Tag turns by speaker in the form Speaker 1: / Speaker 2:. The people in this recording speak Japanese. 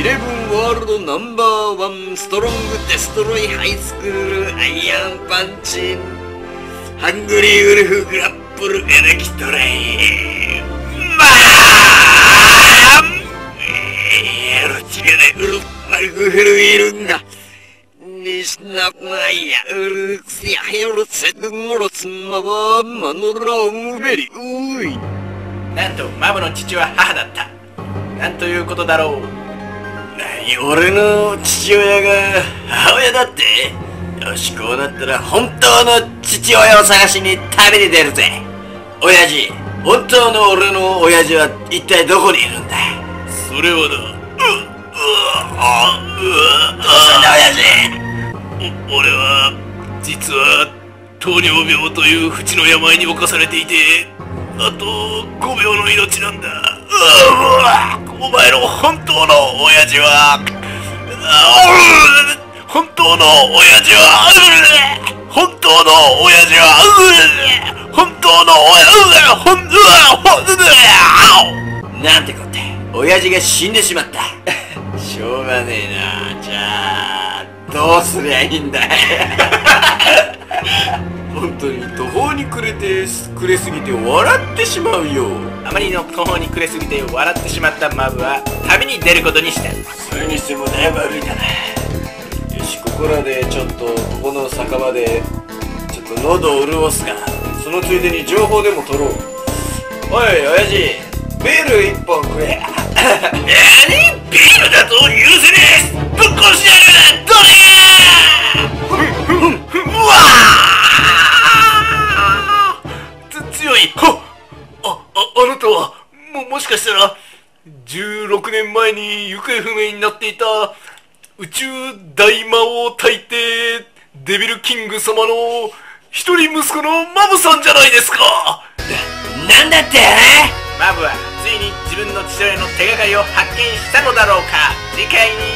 Speaker 1: イレブンワールドナンバーワンストロングデストロイハイスクールアイアンパンチハングリーウルフグラップルエレキトレイマーンエロチゲでウルファルグフルイルンがニスナマイヤウルクシアヘルセドンゴロスマバーマノロングベリウイ
Speaker 2: なんとマブの父は母だったなんということだろう
Speaker 1: 何俺の父親が母親だって？よしこうなったら本当の父親を探しに旅に出るぜ。親父本当の俺の親父は一体どこにいるんだ？それはだううあううどうしたんだ親父？俺は実は糖尿病という不治の病に侵されていてあと5秒の命なんだ。うわお前の本当の親父は本当の親父は本当の親父は本当の親父ほんほんなんてこって親父が死んでしまった。しょうがねえな。じゃあどうすりゃいいんだい？途方に暮れて暮れすぎて笑ってしまうよ。
Speaker 2: あまりの途方に暮れすぎて笑ってしまったマブは旅に出ることにした。
Speaker 1: それにしてもだいぶ歩いたなよしここらでちょっとここの酒場でちょっと喉を潤すか。そのついでに情報でも取ろう。おい親父。ビール一本くれ。何ビールだと許せかしたら16年前に行方不明になっていた宇宙大魔王大帝デビルキング様の一人息子のマブさんじゃないですか。な、なんだって？
Speaker 2: マブはついに自分の父親の手がかりを発見したのだろうか。次回に